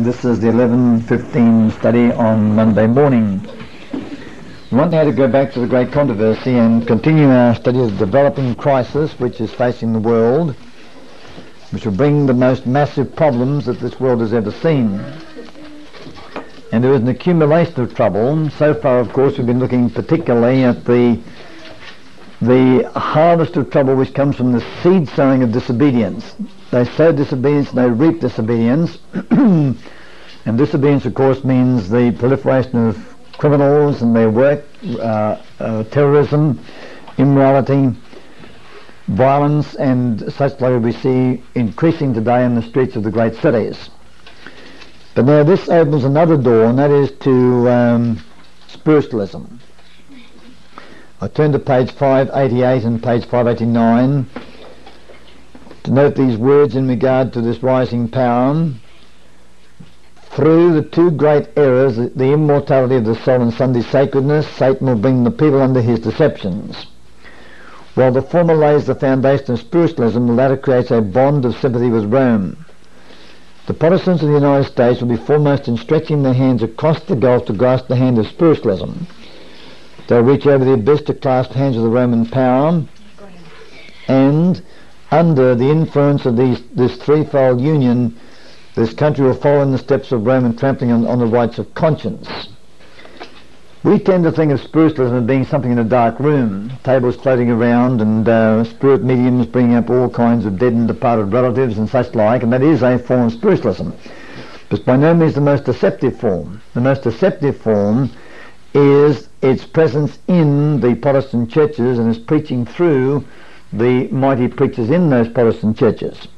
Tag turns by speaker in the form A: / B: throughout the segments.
A: and this is the 11.15 study on Monday morning. We want now to go back to the great controversy and continue our study of the developing crisis which is facing the world, which will bring the most massive problems that this world has ever seen. And there is an accumulation of trouble. So far, of course, we've been looking particularly at the the harvest of trouble which comes from the seed sowing of disobedience. They sow disobedience they reap disobedience. and disobedience, of course, means the proliferation of criminals and their work, uh, uh, terrorism, immorality, violence, and such like we see increasing today in the streets of the great cities. But now this opens another door, and that is to um, spiritualism. I turn to page 588 and page 589 to note these words in regard to this rising power. Through the two great errors, the immortality of the soul and Sunday sacredness, Satan will bring the people under his deceptions. While the former lays the foundation of spiritualism, the latter creates a bond of sympathy with Rome. The Protestants of the United States will be foremost in stretching their hands across the gulf to grasp the hand of spiritualism. They'll reach over the abyss to clasp hands of the Roman power and under the influence of these, this threefold union, this country will follow in the steps of Roman trampling on, on the rights of conscience. We tend to think of spiritualism as being something in a dark room, tables floating around and uh, spirit mediums bringing up all kinds of dead and departed relatives and such like, and that is a form of spiritualism. But by no means the most deceptive form. The most deceptive form is its presence in the Protestant churches and its preaching through the mighty preachers in those Protestant churches.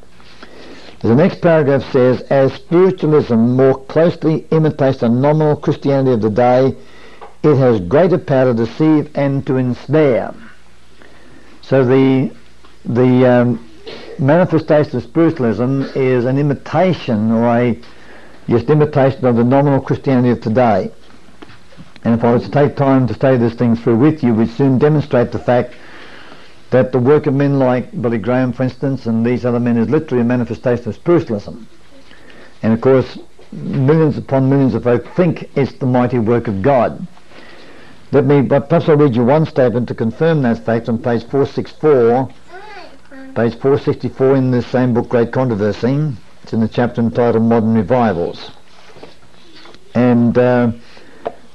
A: The next paragraph says, as spiritualism more closely imitates the nominal Christianity of the day, it has greater power to deceive and to ensnare. So the the um, manifestation of spiritualism is an imitation or a just imitation of the nominal Christianity of today. And if I was to take time to study this thing through with you, we'd soon demonstrate the fact that the work of men like Billy Graham, for instance, and these other men is literally a manifestation of spiritualism. And of course, millions upon millions of folk think it's the mighty work of God. Let me, but perhaps I'll read you one statement to confirm that fact on page 464, page 464 in this same book, Great Controversy. It's in the chapter entitled Modern Revivals. And uh,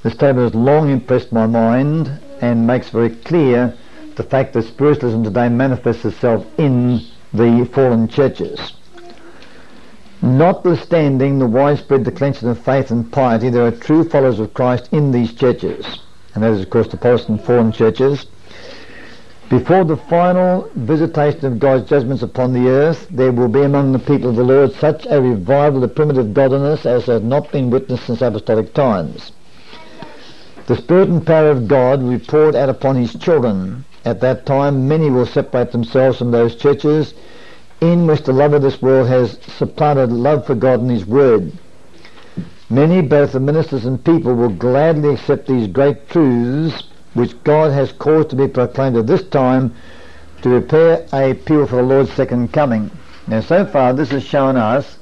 A: this table has long impressed my mind and makes very clear the fact that spiritualism today manifests itself in the fallen churches. Notwithstanding the widespread declension of faith and piety, there are true followers of Christ in these churches, and that is, of course, the Protestant fallen churches. Before the final visitation of God's judgments upon the earth, there will be among the people of the Lord such a revival of primitive godliness as has not been witnessed since apostolic times. The Spirit and power of God will be poured out upon His children. At that time, many will separate themselves from those churches in which the love of this world has supplanted love for God and His Word. Many, both the ministers and people, will gladly accept these great truths which God has caused to be proclaimed at this time to prepare a people for the Lord's second coming. Now, so far, this has shown us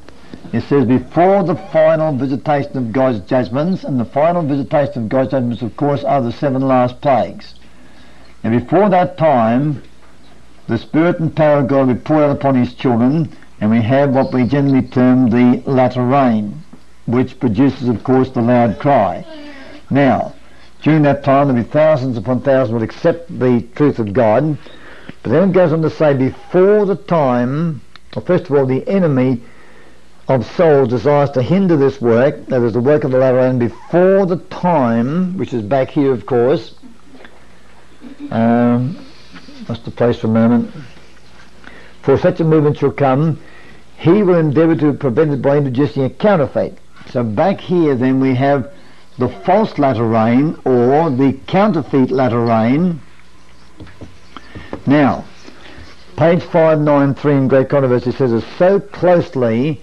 A: it says before the final visitation of God's judgments, and the final visitation of God's judgments, of course, are the seven last plagues. And before that time, the Spirit and power of God will be poured out upon His children, and we have what we generally term the latter rain, which produces, of course, the loud cry. Now, during that time, there'll be thousands upon thousands will accept the truth of God, but then it goes on to say, before the time, well, first of all, the enemy of souls desires to hinder this work, that is the work of the latter end, before the time, which is back here of course, um, the place for a moment, for such a movement shall come, he will endeavour to prevent it by introducing a counterfeit. So back here then we have the false latter rain or the counterfeit latter rain. Now, page 593 in Great Controversy says so closely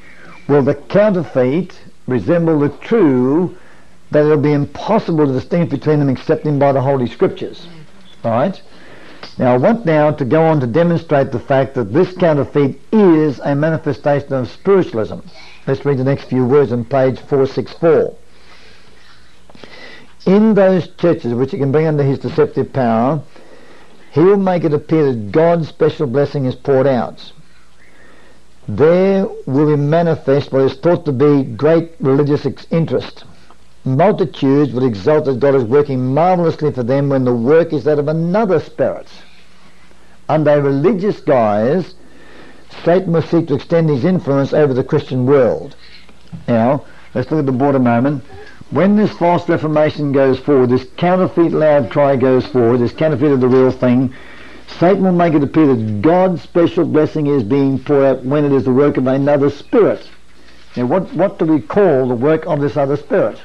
A: will the counterfeit resemble the true that it'll be impossible to distinguish between them except in by the Holy Scriptures. Right? Now I want now to go on to demonstrate the fact that this counterfeit is a manifestation of spiritualism. Let's read the next few words on page 464. In those churches which he can bring under his deceptive power, he will make it appear that God's special blessing is poured out. There will be manifest what is thought to be great religious interest. Multitudes will exult that God is working marvellously for them when the work is that of another spirit. Under a religious guise, Satan will seek to extend his influence over the Christian world. Now, let's look at the board a moment. When this false reformation goes forward, this counterfeit loud cry goes forward, this counterfeit of the real thing, Satan will make it appear that God's special blessing is being poured out when it is the work of another spirit. Now, what, what do we call the work of this other spirit?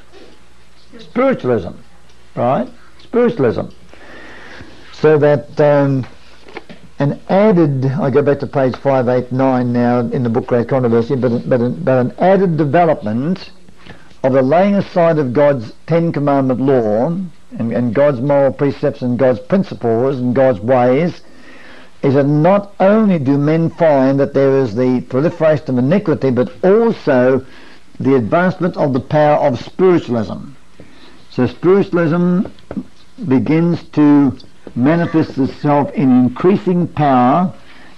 A: Spiritualism, right? Spiritualism. So that um, an added, I go back to page 589 now in the book Great Controversy, but, but, but an added development of the laying aside of God's Ten Commandment law and, and God's moral precepts and God's principles and God's ways is that not only do men find that there is the proliferation of iniquity, but also the advancement of the power of spiritualism. So spiritualism begins to manifest itself in increasing power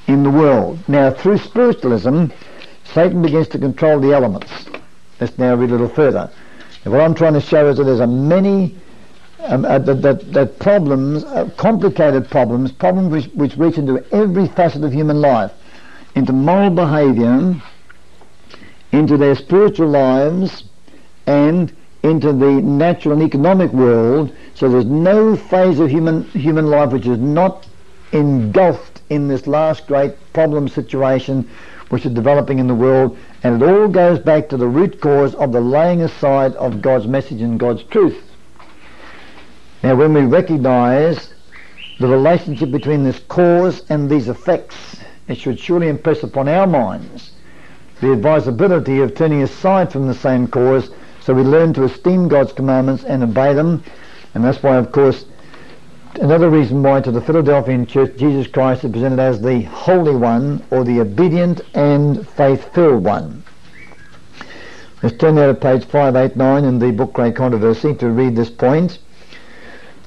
A: in the world. Now, through spiritualism, Satan begins to control the elements. Let's now read a little further. And what I'm trying to show is that there's a many um, uh, that, that, that, problems, uh, complicated problems, problems which, which reach into every facet of human life, into moral behaviour, into their spiritual lives, and into the natural and economic world. So there's no phase of human human life which is not engulfed in this last great problem situation which is developing in the world, and it all goes back to the root cause of the laying aside of God's message and God's truth. Now, when we recognise the relationship between this cause and these effects, it should surely impress upon our minds the advisability of turning aside from the same cause so we learn to esteem God's commandments and obey them. And that's why, of course, another reason why to the Philadelphian church Jesus Christ is presented as the Holy One or the obedient and faith-filled one. Let's turn now to page 589 in the book Great Controversy to read this point.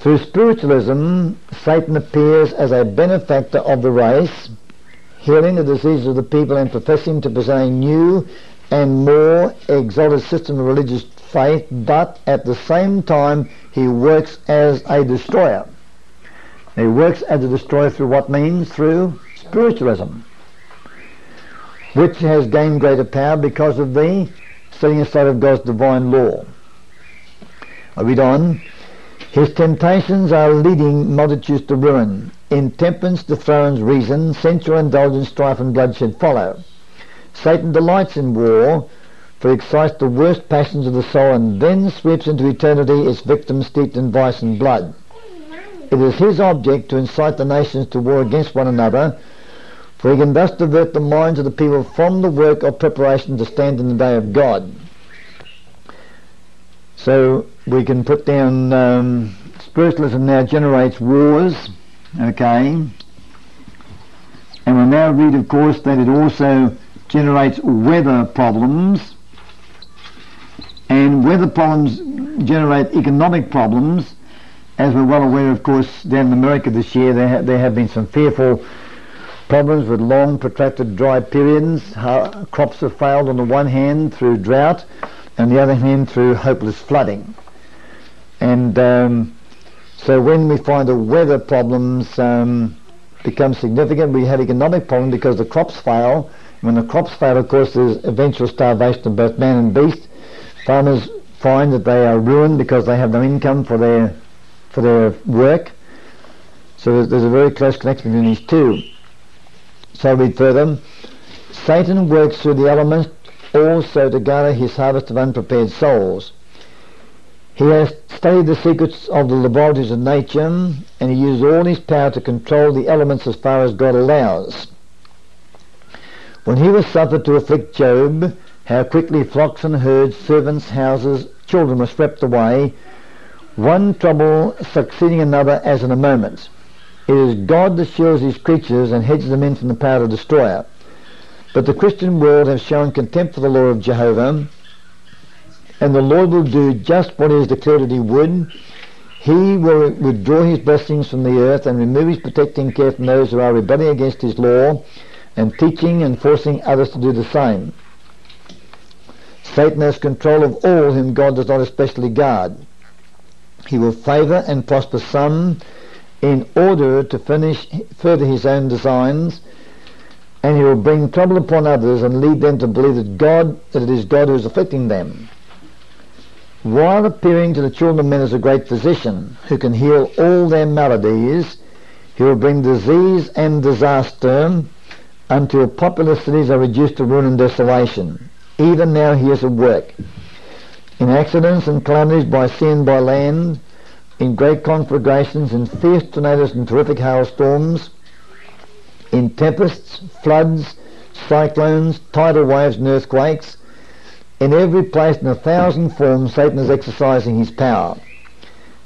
A: Through spiritualism, Satan appears as a benefactor of the race, healing the diseases of the people and professing to present a new and more exalted system of religious faith, but at the same time he works as a destroyer. He works as a destroyer through what means? Through spiritualism, which has gained greater power because of the setting aside of God's divine law. I read on. His temptations are leading multitudes to ruin. Intemperance dethrones reason, sensual indulgence, strife and bloodshed follow. Satan delights in war, for he excites the worst passions of the soul and then sweeps into eternity its victims steeped in vice and blood. It is his object to incite the nations to war against one another, for he can thus divert the minds of the people from the work of preparation to stand in the day of God. So we can put down um, spiritualism now generates wars, okay, and we now read, of course, that it also generates weather problems and weather problems generate economic problems. As we're well aware, of course, down in America this year, there, ha- there have been some fearful problems with long, protracted dry periods. Crops have failed on the one hand through drought, and the other hand through hopeless flooding. And um, so when we find the weather problems um, become significant, we have economic problems because the crops fail. When the crops fail, of course, there's eventual starvation of both man and beast Farmers find that they are ruined because they have no income for their for their work. So there's, there's a very close connection between these two. So I read further. Satan works through the elements also to gather his harvest of unprepared souls. He has studied the secrets of the laboratories of nature and he uses all his power to control the elements as far as God allows. When he was suffered to afflict Job, how quickly flocks and herds, servants, houses, children were swept away, one trouble succeeding another as in a moment. It is God that shields his creatures and hedges them in from the power of the destroyer. But the Christian world has shown contempt for the law of Jehovah, and the Lord will do just what he has declared that he would. He will withdraw his blessings from the earth and remove his protecting care from those who are rebelling against his law and teaching and forcing others to do the same. Satan has control of all whom God does not especially guard. He will favour and prosper some in order to finish further his own designs, and he will bring trouble upon others and lead them to believe that God that it is God who is afflicting them. While appearing to the children of men as a great physician who can heal all their maladies, he will bring disease and disaster until populous cities are reduced to ruin and desolation. Even now he is at work. In accidents and calamities by sea and by land, in great conflagrations, in fierce tornadoes and terrific hailstorms, in tempests, floods, cyclones, tidal waves and earthquakes, in every place in a thousand forms Satan is exercising his power.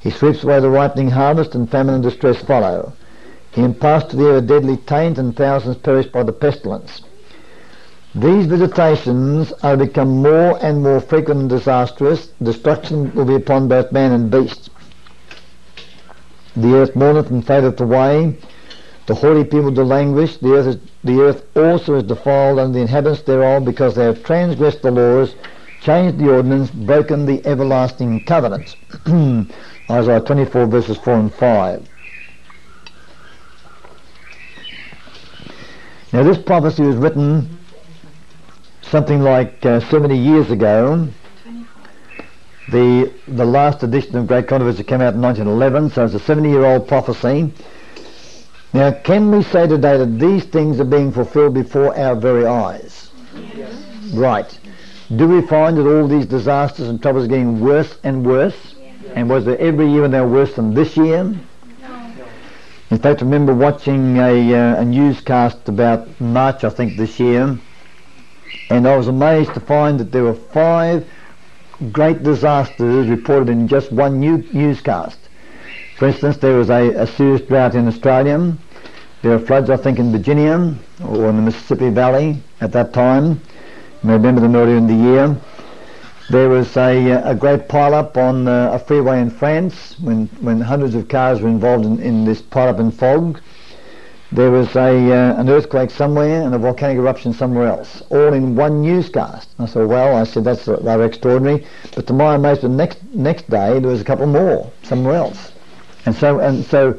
A: He sweeps away the ripening harvest and famine and distress follow. He imparts to the air a deadly taint and thousands perish by the pestilence. These visitations are become more and more frequent and disastrous. Destruction will be upon both man and beast. The earth mourneth and fadeth away. The holy people do languish. The earth, is, the earth also is defiled and the inhabitants thereof because they have transgressed the laws, changed the ordinance, broken the everlasting covenant. Isaiah 24 verses 4 and 5. Now this prophecy was written something like uh, 70 years ago. The, the last edition of Great Controversy came out in 1911, so it's a 70-year-old prophecy. Now, can we say today that these things are being fulfilled before our very eyes? Yes. Right. Do we find that all these disasters and troubles are getting worse and worse? And was there every year they were worse than this year? No. In fact, I remember watching a, uh, a newscast about March, I think, this year, and I was amazed to find that there were five great disasters reported in just one new newscast. For instance, there was a, a serious drought in Australia. There were floods, I think, in Virginia or in the Mississippi Valley at that time. You may remember them earlier in the year. There was a, a great pile-up on uh, a freeway in France when, when hundreds of cars were involved in, in this pile-up in fog. There was a, uh, an earthquake somewhere and a volcanic eruption somewhere else, all in one newscast. I said, well, I said, that's rather extraordinary. But to my amazement, next, next day there was a couple more somewhere else. And so, and so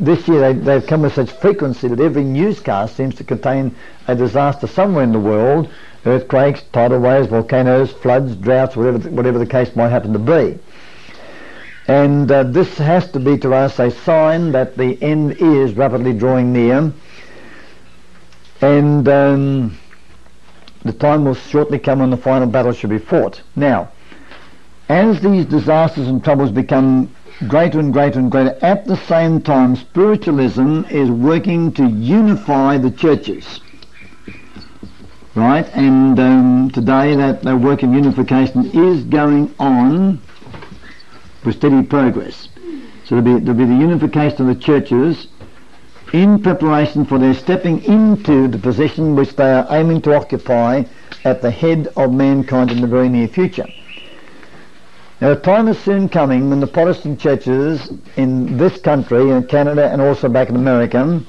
A: this year they, they've come with such frequency that every newscast seems to contain a disaster somewhere in the world earthquakes, tidal waves, volcanoes, floods, droughts, whatever whatever the case might happen to be. And uh, this has to be to us a sign that the end is rapidly drawing near. And um, the time will shortly come when the final battle shall be fought. Now, as these disasters and troubles become greater and greater and greater, at the same time spiritualism is working to unify the churches right? And um, today that, that work of unification is going on with steady progress. So there'll be, there'll be the unification of the churches in preparation for their stepping into the position which they are aiming to occupy at the head of mankind in the very near future. Now, a time is soon coming when the Protestant churches in this country, in Canada and also back in America,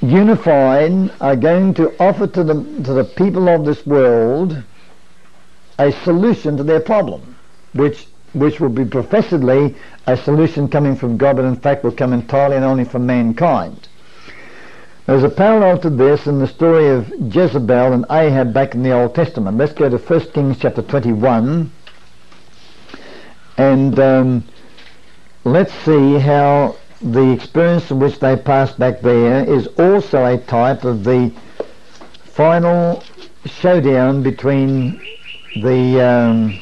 A: unified are going to offer to the, to the people of this world a solution to their problem, which, which will be professedly a solution coming from God, but in fact will come entirely and only from mankind. There's a parallel to this in the story of Jezebel and Ahab back in the Old Testament. Let's go to 1 Kings chapter 21 and um, let's see how the experience in which they passed back there is also a type of the final showdown between the um,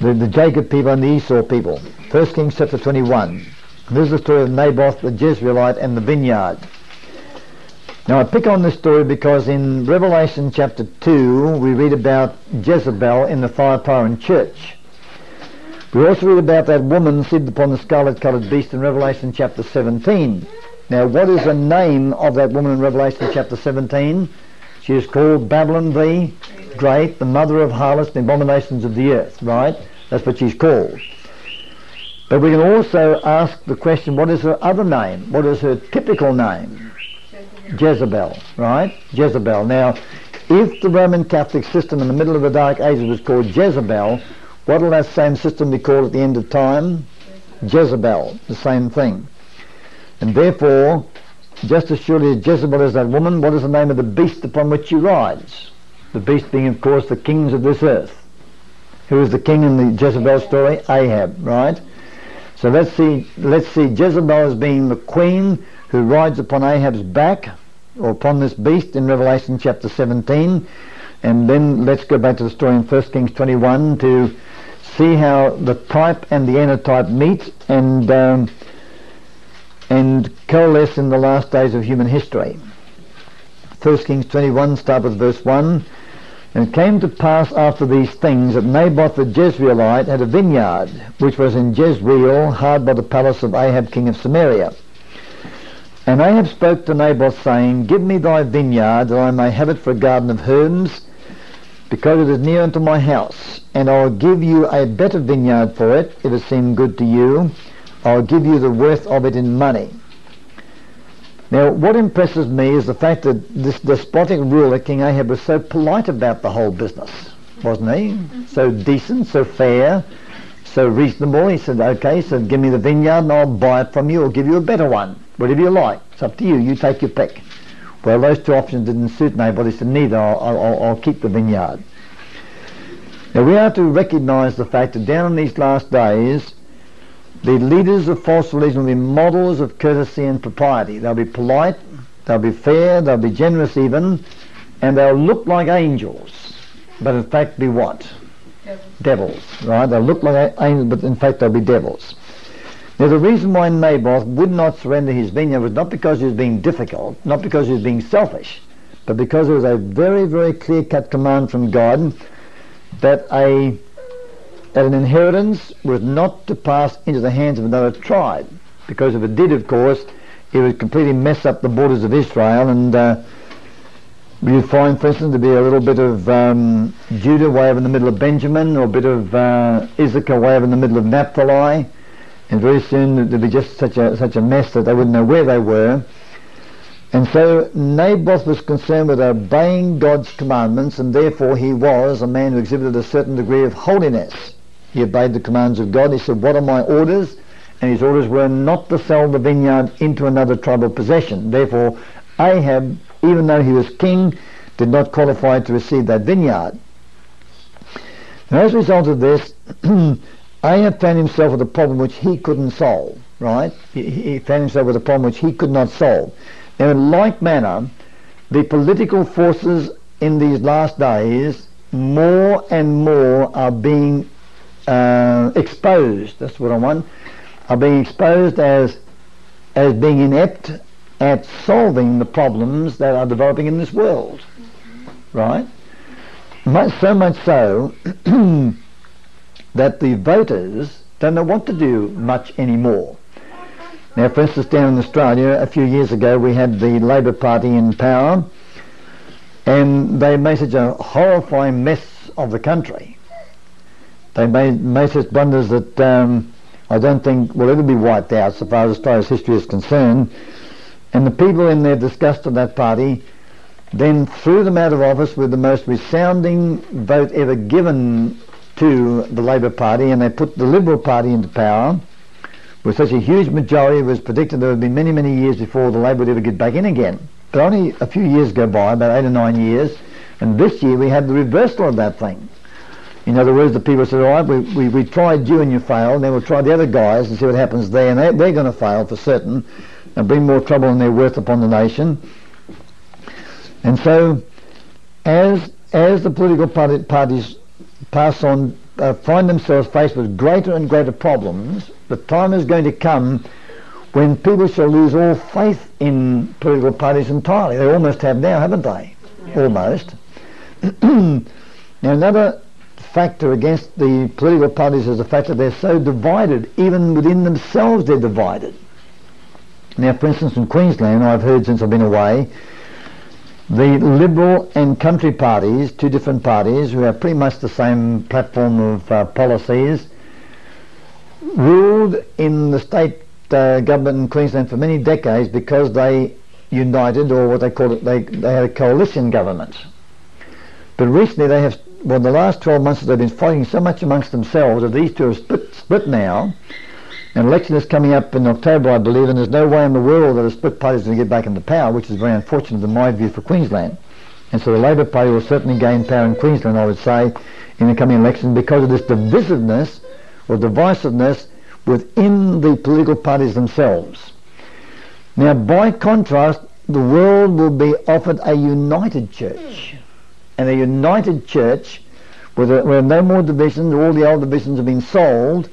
A: the, the Jacob people and the Esau people. First Kings chapter 21. This is the story of Naboth the Jezreelite and the vineyard. Now I pick on this story because in Revelation chapter 2 we read about Jezebel in the Thyatira church. We also read about that woman seated upon the scarlet-coloured beast in Revelation chapter 17. Now, what is the name of that woman in Revelation chapter 17? She is called Babylon the Great, the mother of harlots and abominations of the earth, right? That's what she's called. But we can also ask the question, what is her other name? What is her typical name? Jezebel, right? Jezebel. Now, if the Roman Catholic system in the middle of the Dark Ages was called Jezebel, what will that same system be called at the end of time? Jezebel, the same thing. And therefore, just as surely as Jezebel is that woman, what is the name of the beast upon which she rides? The beast being, of course, the kings of this earth. Who is the king in the Jezebel story? Ahab, right? So let's see, let's see Jezebel as being the queen who rides upon Ahab's back, or upon this beast in Revelation chapter 17. And then let's go back to the story in 1 Kings 21 to see how the type and the antitype meet and um, and coalesce in the last days of human history. 1 Kings 21 start with verse 1. And it came to pass after these things that Naboth the Jezreelite had a vineyard, which was in Jezreel, hard by the palace of Ahab king of Samaria. And Ahab spoke to Naboth, saying, Give me thy vineyard, that I may have it for a garden of herbs, because it is near unto my house. And I will give you a better vineyard for it, if it seem good to you. I will give you the worth of it in money. Now, what impresses me is the fact that this despotic ruler, King Ahab, was so polite about the whole business, wasn't he? Mm-hmm. So decent, so fair, so reasonable. He said, okay, so give me the vineyard and I'll buy it from you or give you a better one. Whatever you like. It's up to you. You take your pick. Well, those two options didn't suit Nabal. He said, neither. I'll, I'll, I'll keep the vineyard. Now, we are to recognise the fact that down in these last days, the leaders of false religion will be models of courtesy and propriety. They'll be polite, they'll be fair, they'll be generous even, and they'll look like angels, but in fact be what? Devils. devils right? They'll look like angels, but in fact they'll be devils. Now the reason why Naboth would not surrender his vineyard was not because he was being difficult, not because he was being selfish, but because there was a very, very clear-cut command from God that a that an inheritance was not to pass into the hands of another tribe, because if it did, of course, it would completely mess up the borders of Israel, and uh, you'd find, for instance, to be a little bit of um, Judah way over in the middle of Benjamin, or a bit of uh, Issachar way over in the middle of Naphtali, and very soon there'd be just such a such a mess that they wouldn't know where they were. And so Naboth was concerned with obeying God's commandments, and therefore he was a man who exhibited a certain degree of holiness. He obeyed the commands of God. He said, What are my orders? And his orders were not to sell the vineyard into another tribal possession. Therefore, Ahab, even though he was king, did not qualify to receive that vineyard. Now, as a result of this, Ahab found himself with a problem which he couldn't solve, right? He, he found himself with a problem which he could not solve. Now, in like manner, the political forces in these last days more and more are being uh, exposed, that's what I want, are being exposed as, as being inept at solving the problems that are developing in this world. Right? Much, so much so that the voters don't know what to do much anymore. Now, for instance, down in Australia, a few years ago, we had the Labor Party in power, and they made such a horrifying mess of the country they made, made such blunders that um, I don't think will ever be wiped out so far as Australia's history is concerned. And the people in their disgust of that party then threw them out of office with the most resounding vote ever given to the Labor Party, and they put the Liberal Party into power with such a huge majority. It was predicted there would be many, many years before the Labor would ever get back in again. But only a few years go by, about eight or nine years, and this year we had the reversal of that thing. In other words, the people said, all right, we, we, we tried you and you failed, then we'll try the other guys and see what happens there, and they, they're going to fail for certain and bring more trouble than they're worth upon the nation. And so, as, as the political party, parties pass on, uh, find themselves faced with greater and greater problems, the time is going to come when people shall lose all faith in political parties entirely. They almost have now, haven't they? Yeah. Almost. now another factor against the political parties is the fact that they're so divided. Even within themselves, they're divided. Now, for instance, in Queensland, I've heard since I've been away, the Liberal and Country parties, two different parties who have pretty much the same platform of uh, policies, ruled in the state uh, government in Queensland for many decades because they united, or what they called it, they, they had a coalition government. But recently they have, well, the last 12 months they've been fighting so much amongst themselves that these two have split, split now. An election is coming up in October, I believe, and there's no way in the world that a split party is going to get back into power, which is very unfortunate in my view for Queensland. And so the Labor Party will certainly gain power in Queensland, I would say, in the coming election because of this divisiveness or divisiveness within the political parties themselves. Now, by contrast, the world will be offered a united church. And a united church where, where no more divisions, all the old divisions have been solved,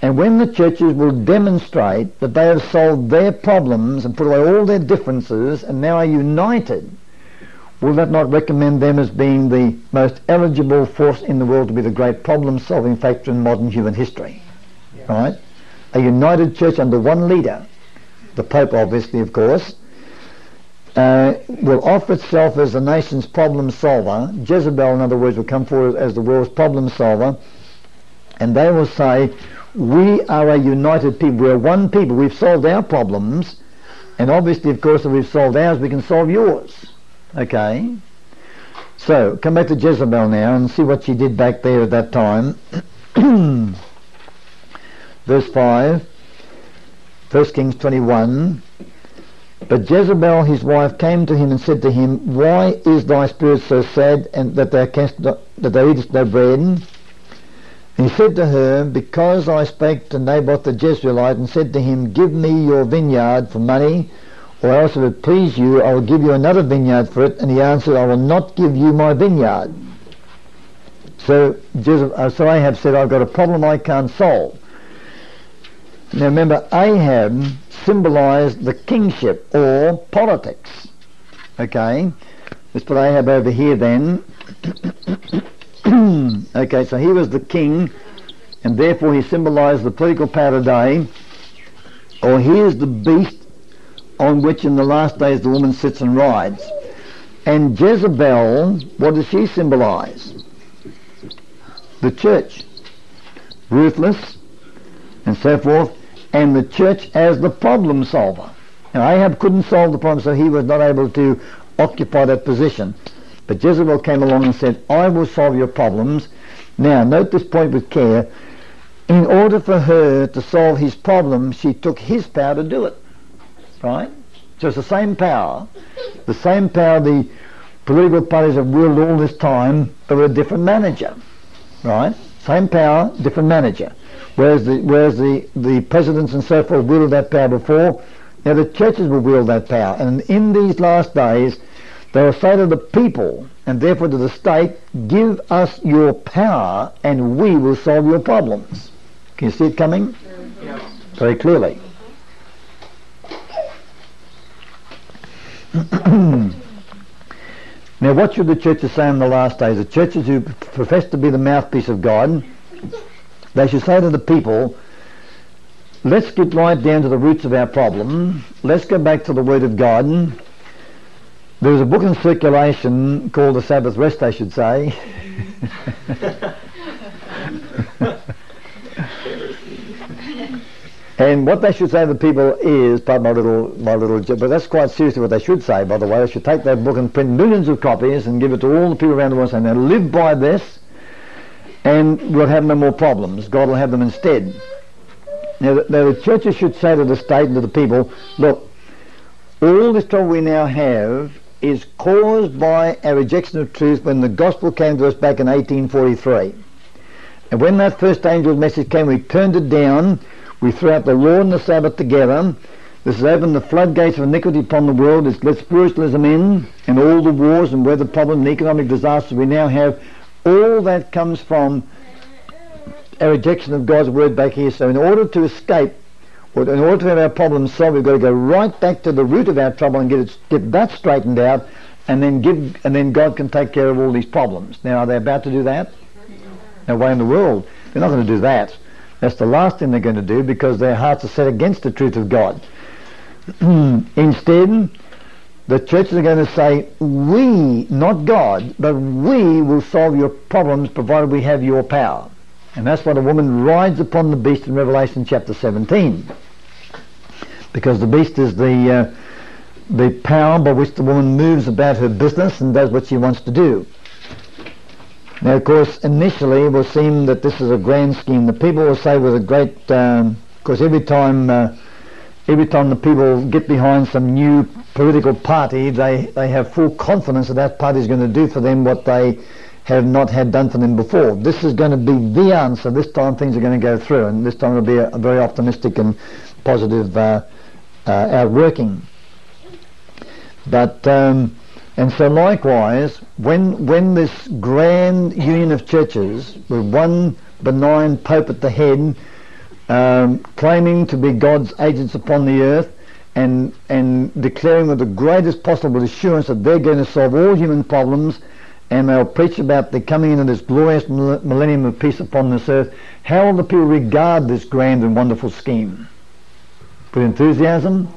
A: and when the churches will demonstrate that they have solved their problems and put away all their differences and now are united, will that not recommend them as being the most eligible force in the world to be the great problem-solving factor in modern human history? Right? A united church under one leader, the Pope obviously, of course, uh, will offer itself as the nation's problem solver. Jezebel, in other words, will come forward as the world's problem solver, and they will say, we are a united people. We're one people. We've solved our problems. And obviously, of course, if we've solved ours, we can solve yours. Okay? So, come back to Jezebel now and see what she did back there at that time. Verse 5, 1 Kings 21. But Jezebel, his wife, came to him and said to him, Why is thy spirit so sad, and that thou canst not, that thou eatest no bread? And He said to her, Because I spake to Naboth the Jezreelite and said to him, Give me your vineyard for money, or else if it please you, I will give you another vineyard for it. And he answered, I will not give you my vineyard. So, uh, so Ahab said, I've got a problem I can't solve. Now remember, Ahab symbolized the kingship or politics. Okay? Let's put Ahab over here then. okay, so he was the king, and therefore he symbolized the political power today. Or he is the beast on which in the last days the woman sits and rides. And Jezebel, what does she symbolize? The church. Ruthless, and so forth, and the church as the problem solver. Now Ahab couldn't solve the problem, so he was not able to occupy that position. But Jezebel came along and said, I will solve your problems. Now, note this point with care. In order for her to solve his problem, she took his power to do it. Right? So it's the same power, the same power the political parties have wielded all this time, but with a different manager. Right? Same power, different manager. Whereas the, whereas the, the presidents and so forth wielded that power before, now the churches will wield that power. And in these last days, they will say to the people, and therefore to the state, give us your power and we will solve your problems. Can you see it coming? Yes. Very clearly. now what should the churches say in the last days? The churches who profess to be the mouthpiece of God, they should say to the people, let's get right down to the roots of our problem. Let's go back to the Word of God there was a book in circulation called The Sabbath Rest, I should say. and what they should say to the people is, pardon my little, my little, but that's quite seriously what they should say, by the way. They should take that book and print millions of copies and give it to all the people around the world saying, now live by this and we'll have no more problems. God will have them instead. Now, the, now the churches should say to the state and to the people, look, all this trouble we now have is caused by our rejection of truth when the gospel came to us back in 1843. And when that first angel's message came, we turned it down. We threw out the law and the Sabbath together. This has opened the floodgates of iniquity upon the world. It's let spiritualism in and all the wars and weather problems and economic disasters we now have. All that comes from a rejection of God's word back here. So in order to escape well, in order to have our problems solved, we've got to go right back to the root of our trouble and get it, get that straightened out, and then give, and then God can take care of all these problems. Now, are they about to do that? no way in the world. They're not going to do that. That's the last thing they're going to do because their hearts are set against the truth of God. Instead, the churches are going to say, we, not God, but we will solve your problems provided we have your power. And that's what the woman rides upon the beast in Revelation chapter 17. Because the beast is the, uh, the power by which the woman moves about her business and does what she wants to do. Now, of course, initially it will seem that this is a grand scheme. The people will say with a great, um, every time, uh, every time the people get behind some new political party, they, they have full confidence that that party is going to do for them what they have not had done for them before. This is going to be the answer. This time things are going to go through, and this time it'll be a, a very optimistic and positive uh, uh, outworking. But um, and so likewise, when when this grand union of churches with one benign pope at the head, um, claiming to be God's agents upon the earth, and, and declaring with the greatest possible assurance that they're going to solve all human problems and they'll preach about the coming into this glorious millennium of peace upon this earth, how will the people regard this grand and wonderful scheme? With enthusiasm,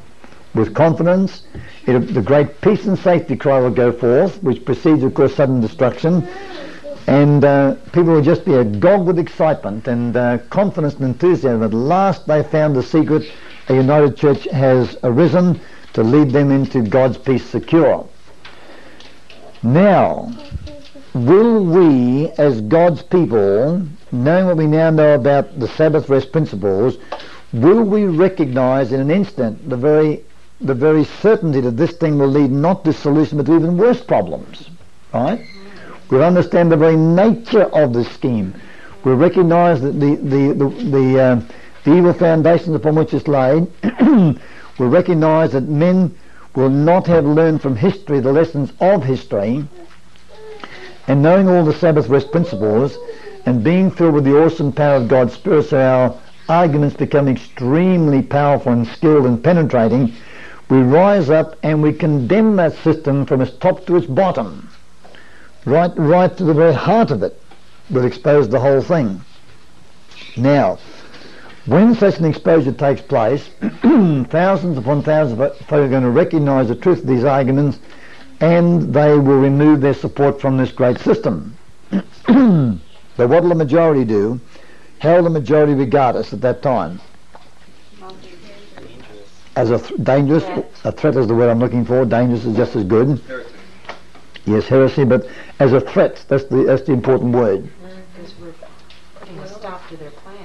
A: with confidence, it, the great peace and safety cry will go forth, which precedes, of course, sudden destruction, and uh, people will just be agog with excitement and uh, confidence and enthusiasm. At last they found the secret a united church has arisen to lead them into God's peace secure. Now, will we, as God's people, knowing what we now know about the Sabbath rest principles, will we recognize in an instant the very the very certainty that this thing will lead not to solution but to even worse problems? Right? We'll understand the very nature of the scheme. We'll recognize that the the the, the uh, the evil foundations upon which it's laid, we recognise that men will not have learned from history the lessons of history, and knowing all the Sabbath rest principles, and being filled with the awesome power of God's Spirit, so our arguments become extremely powerful and skilled and penetrating, we rise up and we condemn that system from its top to its bottom, right, right to the very heart of it. We'll expose the whole thing. Now, when such an exposure takes place, thousands upon thousands of folk are going to recognise the truth of these arguments and they will remove their support from this great system. but what will the majority do? How will the majority regard us at that time? As a th- dangerous, a threat is the word I'm looking for. Dangerous is just as good.
B: Heresy.
A: Yes, heresy, but as a threat, that's the that's the important word.
C: Because we're putting a stop to their plans.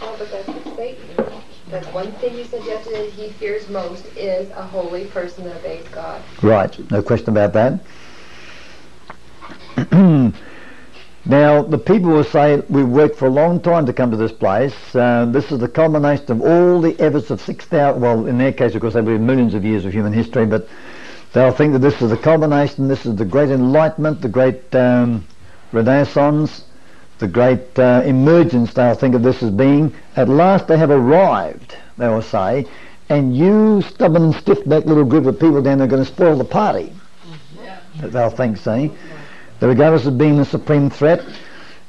D: Well, but that's what Satan. That's one thing you said yesterday he fears most is a holy person that obeys God.
A: Right, no question about that. now, the people will say "We've worked for a long time to come to this place. Uh, this is the culmination of all the efforts of 6,000, well, in their case, of course, they believe millions of years of human history, but they'll think that this is the culmination, this is the great enlightenment, the great um, renaissance, the great uh, emergence they'll think of this as being. At last they have arrived, they will say, and you stubborn stiff-necked little group of people down there are going to spoil the party. That they'll think, see. They regard us as being the supreme threat,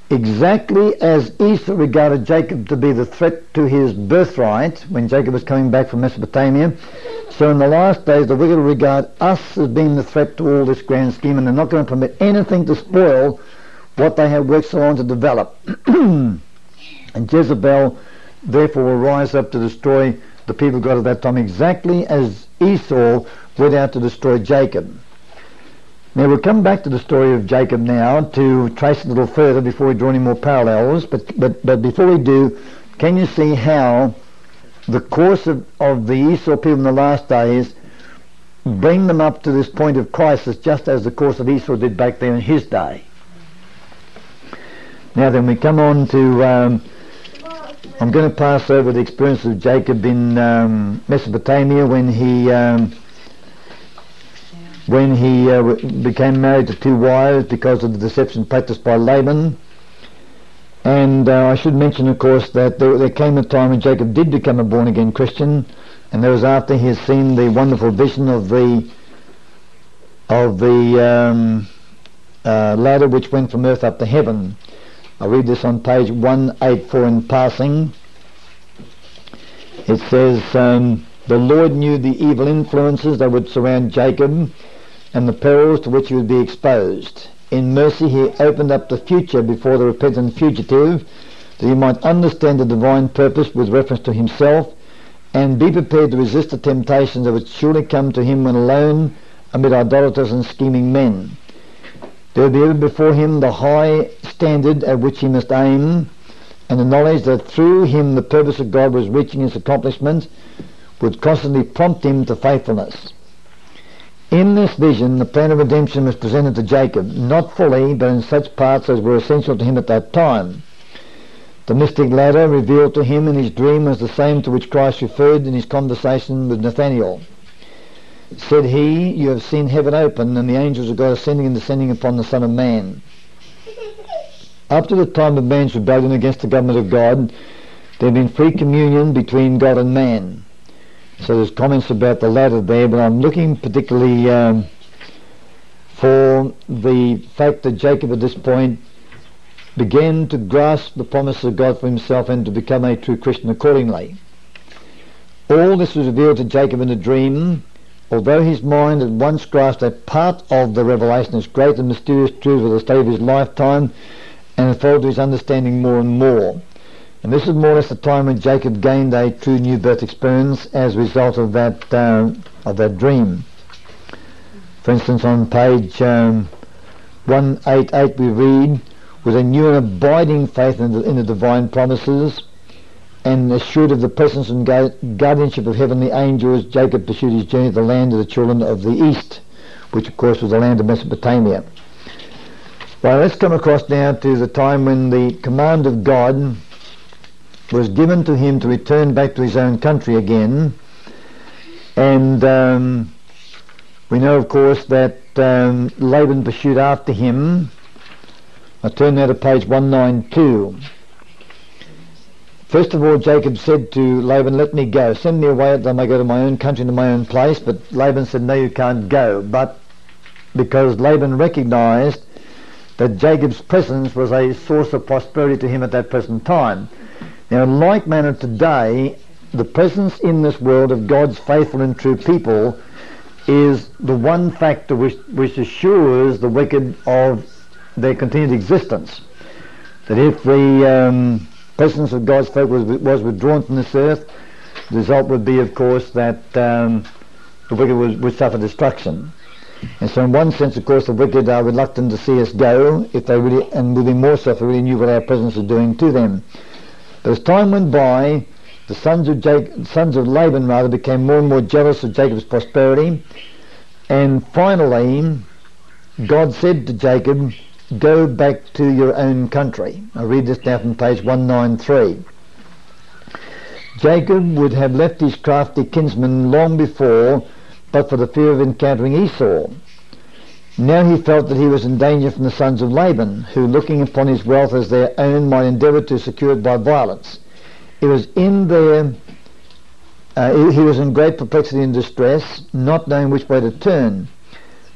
A: exactly as Esau regarded Jacob to be the threat to his birthright when Jacob was coming back from Mesopotamia. So in the last days, the wicked will regard us as being the threat to all this grand scheme, and they're not going to permit anything to spoil what they have worked so long to develop. and Jezebel therefore will rise up to destroy the people of God at that time exactly as Esau went out to destroy Jacob. Now we'll come back to the story of Jacob now to trace a little further before we draw any more parallels. But, but, but before we do, can you see how the course of, of the Esau people in the last days bring them up to this point of crisis just as the course of Esau did back there in his day? Now then we come on to, um, I'm going to pass over the experience of Jacob in um, Mesopotamia when he um, when he uh, became married to two wives because of the deception practiced by Laban. And uh, I should mention, of course, that there, there, came a time when Jacob did become a born-again Christian, and that was after he had seen the wonderful vision of the of the um, uh, ladder which went from earth up to heaven. I read this on page 184 in passing. It says, um, The Lord knew the evil influences that would surround Jacob and the perils to which he would be exposed. In mercy, he opened up the future before the repentant fugitive that he might understand the divine purpose with reference to himself and be prepared to resist the temptations that would surely come to him when alone amid idolaters and scheming men. There would be ever before him the high standard at which he must aim, and the knowledge that through him the purpose of God was reaching its accomplishment would constantly prompt him to faithfulness. In this vision, the plan of redemption was presented to Jacob, not fully, but in such parts as were essential to him at that time. The mystic ladder revealed to him in his dream was the same to which Christ referred in his conversation with Nathanael. Said he, You have seen heaven open and the angels of God ascending and descending upon the Son of Man. Up to the time of man's rebellion against the government of God, there had been free communion between God and man. So there's comments about the ladder there, but I'm looking particularly um, for the fact that Jacob at this point began to grasp the promise of God for himself and to become a true Christian accordingly. All this was revealed to Jacob in a dream, although his mind had once grasped a part of the revelation as great and mysterious truths of the state of his lifetime, and unfolded to his understanding more and more. And this is more or less the time when Jacob gained a true new birth experience as a result of that uh, of that dream. For instance, on page um, 188 we read, with a new and abiding faith in the, in the divine promises and assured of the presence and guardianship of heavenly angels, Jacob pursued his journey to the land of the children of the east, which of course was the land of Mesopotamia. Well, let's come across now to the time when the command of God was given to him to return back to his own country again. And um, we know, of course, that um, Laban pursued after him I turn now to page 192. First of all, Jacob said to Laban, Let me go. Send me away that I may go to my own country, to my own place. But Laban said, No, you can't go. But because Laban recognized that Jacob's presence was a source of prosperity to him at that present time. Now, in like manner today, the presence in this world of God's faithful and true people is the one factor which, which assures the wicked of their continued existence. That if the um, presence of God's folk was, was withdrawn from this earth, the result would be, of course, that um, the wicked would, would suffer destruction. And so in one sense, of course, the wicked are reluctant to see us go, if they really, and would be more so if they really knew what our presence is doing to them. As time went by, the sons of, Jacob, sons of Laban rather became more and more jealous of Jacob's prosperity, and finally, God said to Jacob, go back to your own country. I read this now from page 193. Jacob would have left his crafty kinsman long before, but for the fear of encountering Esau. Now he felt that he was in danger from the sons of Laban, who, looking upon his wealth as their own, might endeavour to secure it by violence. It was in their uh, he was in great perplexity and distress, not knowing which way to turn.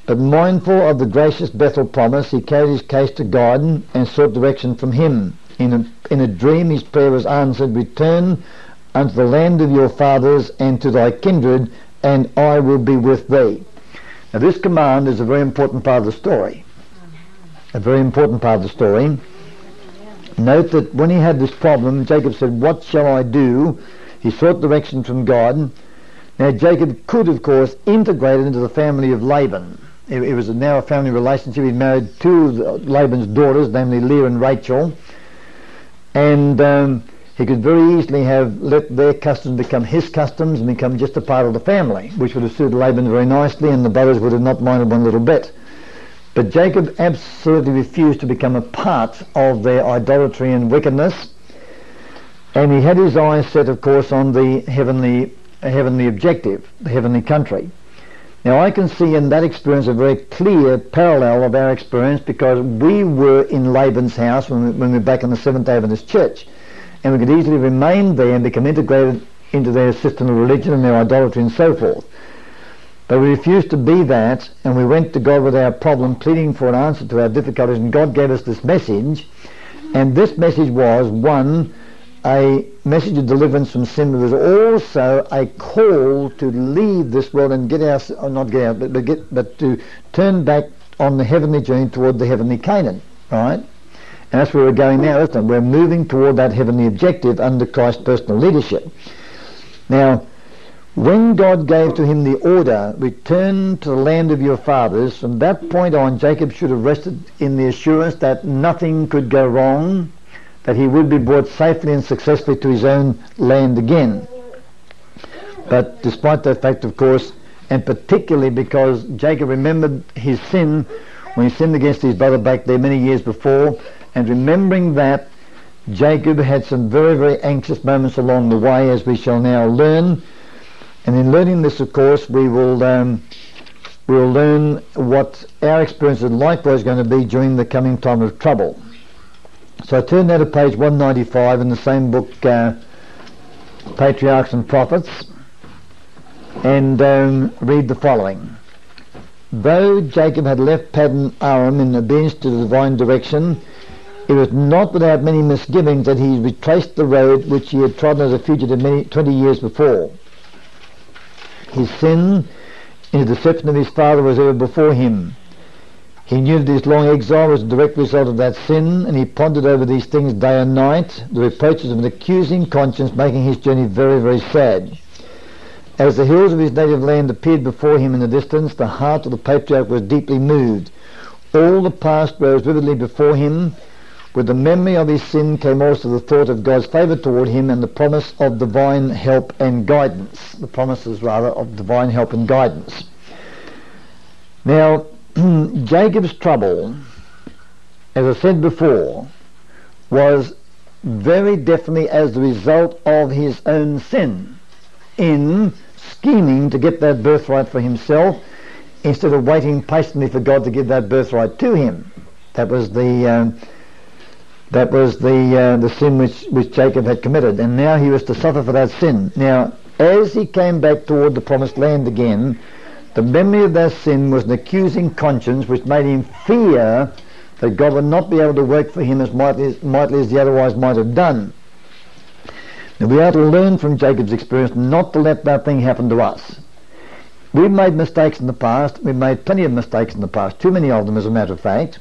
A: But mindful of the gracious Bethel promise, he carried his case to God and sought direction from him. In a, in a dream his prayer was answered, Return unto the land of your fathers and to thy kindred, and I will be with thee. Now this command is a very important part of the story. A very important part of the story. Note that when he had this problem, Jacob said, What shall I do? He sought direction from God. Now Jacob could, of course, integrate into the family of Laban it, it was now a family relationship. He'd married two of Laban's daughters, namely Leah and Rachel, and um, he could very easily have let their customs become his customs and become just a part of the family, which would have suited Laban very nicely, and the brothers would have not minded one little bit. But Jacob absolutely refused to become a part of their idolatry and wickedness, and he had his eyes set, of course, on the heavenly, heavenly objective, the heavenly country. Now I can see in that experience a very clear parallel of our experience because we were in Laban's house when we, when we were back in the Seventh day Adventist Church. And we could easily remain there and become integrated into their system of religion and their idolatry and so forth. But we refused to be that and we went to God with our problem pleading for an answer to our difficulties and God gave us this message And this message was, one, a message of deliverance from sin, but was also a call to leave this world and get out, not get out, but, but, get, but to turn back on the heavenly journey toward the heavenly Canaan, right? That's where we're going now, isn't it? We're moving toward that heavenly objective under Christ's personal leadership. Now, when God gave to him the order, return to the land of your fathers, from that point on Jacob should have rested in the assurance that nothing could go wrong, that he would be brought safely and successfully to his own land again. But despite that fact, of course, and particularly because Jacob remembered his sin when he sinned against his brother back there many years before, and remembering that, Jacob had some very, very anxious moments along the way, as we shall now learn. And in learning this, of course, we will um, we will learn what our experience is likewise going to be during the coming time of trouble. So I turn now to page 195 in the same book, uh, Patriarchs and Prophets, and um, read the following. Though Jacob had left Paddan Aram in obedience to the divine direction, it was not without many misgivings that he retraced the road which he had trodden as a fugitive many, 20 years before. His sin in the deception of his father was ever before him. He knew that his long exile was a direct result of that sin, and he pondered over these things day and night, the reproaches of an accusing conscience making his journey very, very sad. As the hills of his native land appeared before him in the distance, the heart of the patriarch was deeply moved. All the past rose vividly before him. With the memory of his sin came also the thought of God's favour toward him and the promise of divine help and guidance. The promises, rather, of divine help and guidance. Now, Jacob's trouble, as I said before, was very definitely as the result of his own sin in scheming to get that birthright for himself instead of waiting patiently for God to give that birthright to him. That was the um, that was the uh, the sin which which Jacob had committed, and now he was to suffer for that sin. Now, as he came back toward the promised land again, the memory of that sin was an accusing conscience which made him fear that God would not be able to work for him as mightily, mightily as he otherwise might have done. Now we are to learn from Jacob's experience not to let that thing happen to us. We've made mistakes in the past. We've made plenty of mistakes in the past, too many of them as a matter of fact.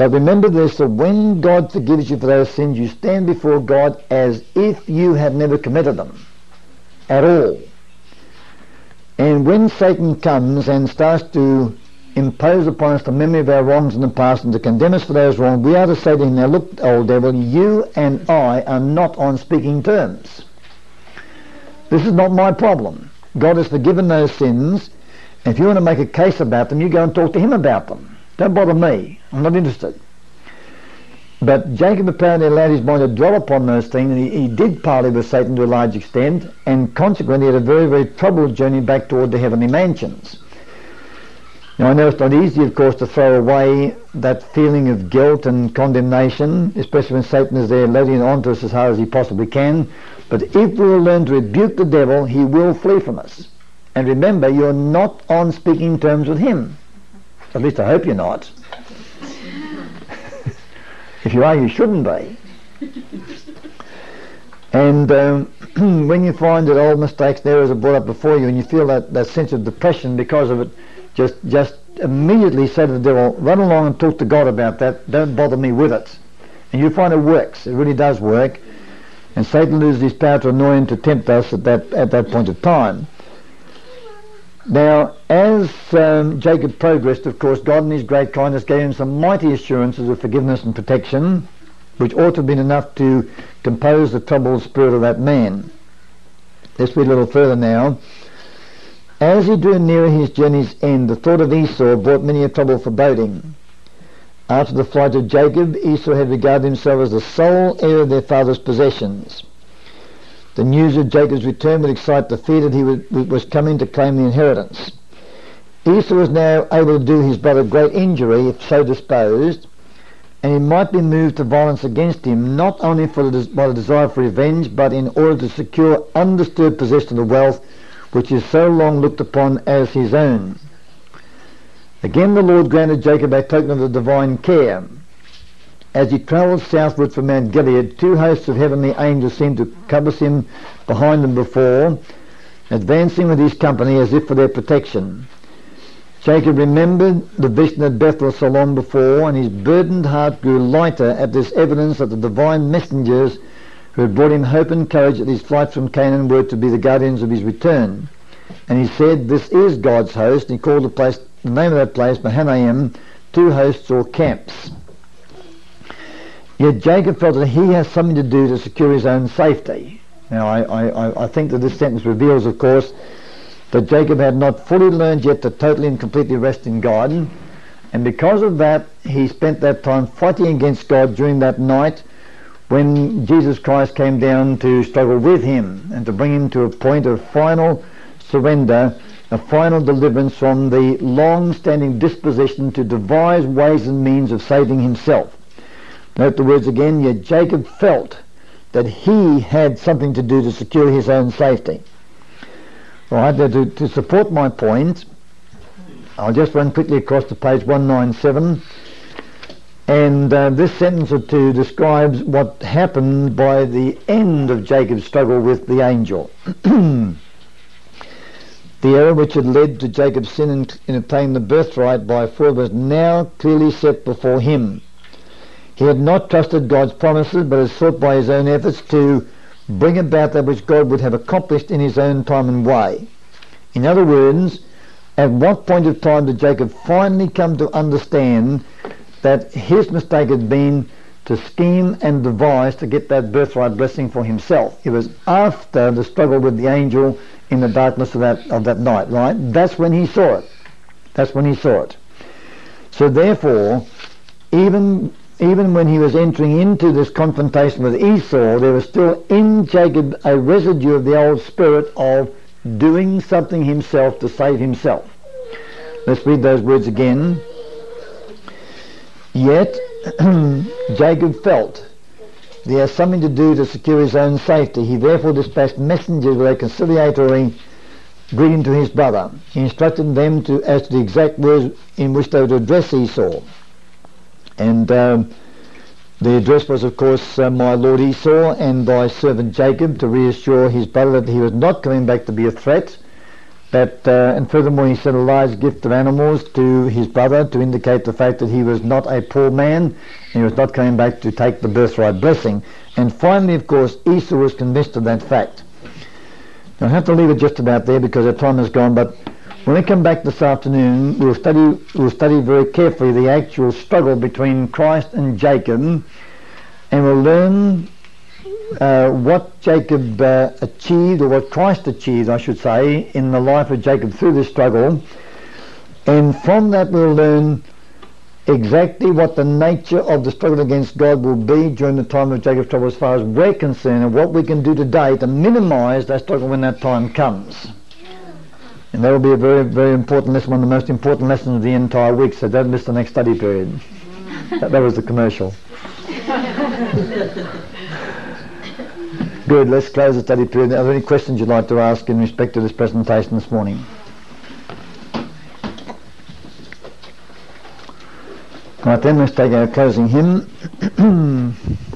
A: But remember this, that when God forgives you for those sins, you stand before God as if you have never committed them at all. And when Satan comes and starts to impose upon us the memory of our wrongs in the past and to condemn us for those wrongs, we are to say to him, now look, old devil, you and I are not on speaking terms. This is not my problem. God has forgiven those sins. If you want to make a case about them, you go and talk to him about them. Don't bother me. I'm not interested. But Jacob apparently allowed his mind to dwell upon those things, and he, he did parley with Satan to a large extent, and consequently had a very, very troubled journey back toward the heavenly mansions. Now I know it's not easy, of course, to throw away that feeling of guilt and condemnation, especially when Satan is there loading it onto us as hard as he possibly can. But if we will learn to rebuke the devil, he will flee from us. And remember, you're not on speaking terms with him. At least I hope you're not. If you are, you shouldn't be. and um, when you find that old mistakes and errors are brought up before you and you feel that, that sense of depression because of it, just just immediately say to the devil, run along and talk to God about that. Don't bother me with it. And you find it works. It really does work. And Satan loses his power to annoy and to tempt us at that, at that point of time. Now, as um, Jacob progressed, of course, God in his great kindness gave him some mighty assurances of forgiveness and protection, which ought to have been enough to compose the troubled spirit of that man. Let's read a little further now. As he drew nearer his journey's end, the thought of Esau brought many a trouble foreboding. After the flight of Jacob, Esau had regarded himself as the sole heir of their father's possessions. The news of Jacob's return would excite the fear that he was coming to claim the inheritance. Esau was now able to do his brother great injury if so disposed, and he might be moved to violence against him not only for the, by the desire for revenge, but in order to secure undisturbed possession of the wealth which is so long looked upon as his own. Again the Lord granted Jacob a token of the divine care. As he travelled southward from Mount Gilead, two hosts of heavenly angels seemed to compass him behind and before, advancing with his company as if for their protection. Jacob remembered the vision at Bethel so long before, and his burdened heart grew lighter at this evidence that the divine messengers who had brought him hope and courage at his flight from Canaan were to be the guardians of his return. And he said, This is God's host. And he called the place the name of that place Mahanaim, two hosts or camps. Yet Jacob felt that he has something to do to secure his own safety. Now, I, I, I think that this sentence reveals, of course, that Jacob had not fully learned yet to totally and completely rest in God. And because of that, he spent that time fighting against God during that night when Jesus Christ came down to struggle with him and to bring him to a point of final surrender, a final deliverance from the long-standing disposition to devise ways and means of saving himself. Note the words again, yet Jacob felt that he had something to do to secure his own safety. Right, to, to support my point, I'll just run quickly across to page 197. And uh, this sentence or two describes what happened by the end of Jacob's struggle with the angel. the error which had led to Jacob's sin in, in obtaining the birthright by fraud was now clearly set before him. He had not trusted God's promises, but had sought by his own efforts to bring about that which God would have accomplished in his own time and way. In other words, at what point of time did Jacob finally come to understand that his mistake had been to scheme and devise to get that birthright blessing for himself? It was after the struggle with the angel in the darkness of that, of that night, right? That's when he saw it. That's when he saw it. So therefore, even even when he was entering into this confrontation with Esau, there was still in Jacob a residue of the old spirit of doing something himself to save himself. Let's read those words again. Yet Jacob felt he has something to do to secure his own safety. He therefore dispatched messengers with a conciliatory greeting to his brother. He instructed them to as to the exact words in which they would address Esau. And um, the address was, of course, uh, my Lord Esau and thy servant Jacob to reassure his brother that he was not coming back to be a threat. That, uh, and furthermore, he sent a large gift of animals to his brother to indicate the fact that he was not a poor man and he was not coming back to take the birthright blessing. And finally, of course, Esau was convinced of that fact. Now, I have to leave it just about there because our time has gone, but when we come back this afternoon, we'll study, we'll study very carefully the actual struggle between Christ and Jacob, and we'll learn uh, what Jacob uh, achieved, or what Christ achieved, I should say, in the life of Jacob through this struggle. And from that we'll learn exactly what the nature of the struggle against God will be during the time of Jacob's trouble as far as we're concerned, and what we can do today to minimize that struggle when that time comes. And that will be a very, very important lesson, one of the most important lessons of the entire week, so don't miss the next study period. that, that was the commercial. Good, let's close the study period. Are there any questions you'd like to ask in respect to this presentation this morning? Right then, let's take our closing hymn.